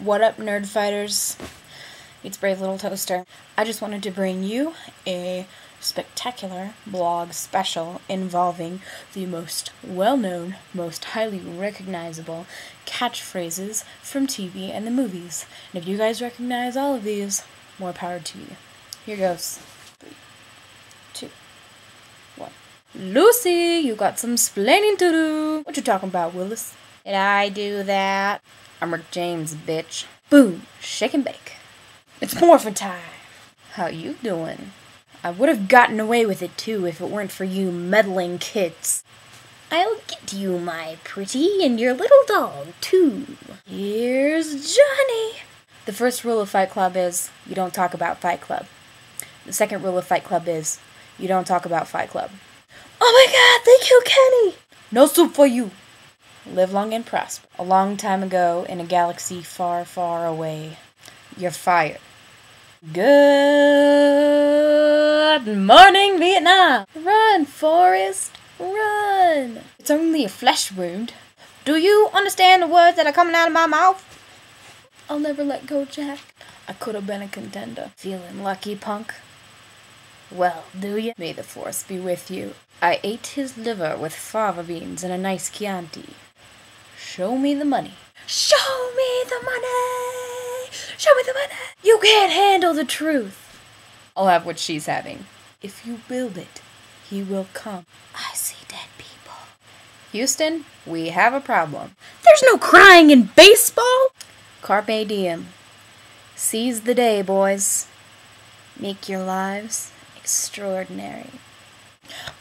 What up, Nerdfighters? It's Brave Little Toaster. I just wanted to bring you a spectacular blog special involving the most well known, most highly recognizable catchphrases from TV and the movies. And if you guys recognize all of these, more power to you. Here goes. Three, two, one. Lucy, you got some splaining to do. What you talking about, Willis? Did I do that? I'm Rick James, bitch. Boom, shake and bake. It's morphin' time. How you doing? I would have gotten away with it too if it weren't for you meddling kids. I'll get you, my pretty, and your little dog, too. Here's Johnny. The first rule of Fight Club is you don't talk about Fight Club. The second rule of Fight Club is you don't talk about Fight Club. Oh my god, they killed Kenny! No soup for you! Live long and prosper. A long time ago, in a galaxy far, far away, you're fired. Good morning, Vietnam! Run, Forrest, run! It's only a flesh wound. Do you understand the words that are coming out of my mouth? I'll never let go, Jack. I could have been a contender. Feeling lucky, punk? Well, do you? May the force be with you. I ate his liver with fava beans and a nice Chianti. Show me the money. Show me the money! Show me the money! You can't handle the truth. I'll have what she's having. If you build it, he will come. I see dead people. Houston, we have a problem. There's no crying in baseball! Carpe diem. Seize the day, boys. Make your lives extraordinary.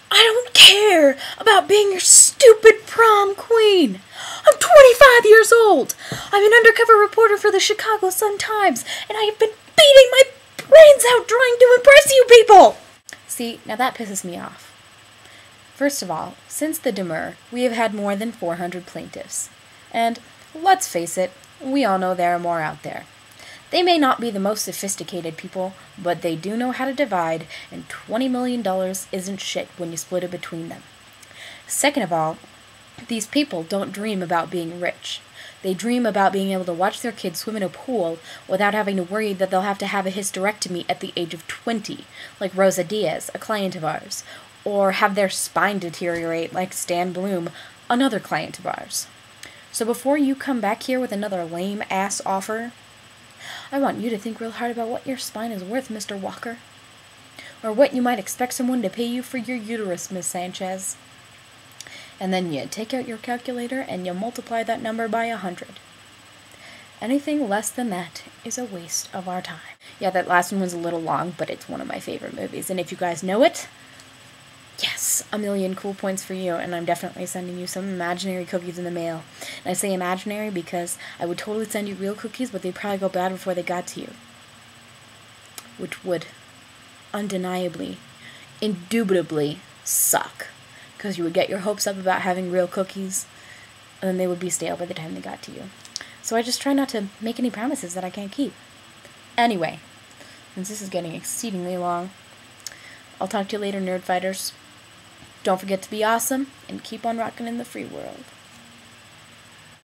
I don't care about being your stupid prom queen. I'm 25 years old. I'm an undercover reporter for the Chicago Sun-Times, and I have been beating my brains out trying to impress you people. See, now that pisses me off. First of all, since the demurrer, we have had more than 400 plaintiffs. And let's face it, we all know there are more out there. They may not be the most sophisticated people, but they do know how to divide, and $20 million isn't shit when you split it between them. Second of all, these people don't dream about being rich. They dream about being able to watch their kids swim in a pool without having to worry that they'll have to have a hysterectomy at the age of 20, like Rosa Diaz, a client of ours, or have their spine deteriorate like Stan Bloom, another client of ours. So before you come back here with another lame ass offer, I want you to think real hard about what your spine is worth, Mr. Walker. Or what you might expect someone to pay you for your uterus, Miss Sanchez. And then you take out your calculator and you multiply that number by a hundred. Anything less than that is a waste of our time. Yeah, that last one was a little long, but it's one of my favorite movies. And if you guys know it, yes, a million cool points for you. And I'm definitely sending you some imaginary cookies in the mail. And I say imaginary because I would totally send you real cookies, but they'd probably go bad before they got to you. Which would undeniably, indubitably suck. Because you would get your hopes up about having real cookies, and then they would be stale by the time they got to you. So I just try not to make any promises that I can't keep. Anyway, since this is getting exceedingly long, I'll talk to you later, Nerdfighters. Don't forget to be awesome and keep on rocking in the free world.